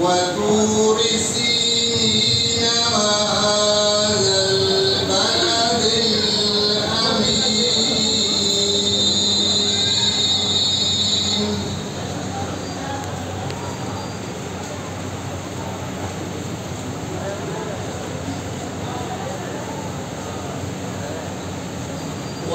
وطور سين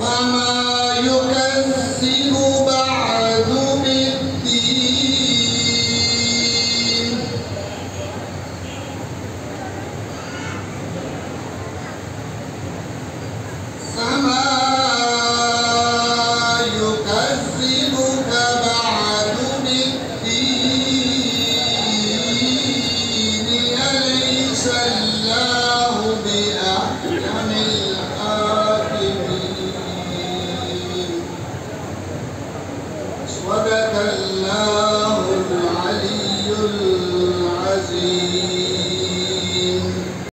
وما يكذب بعد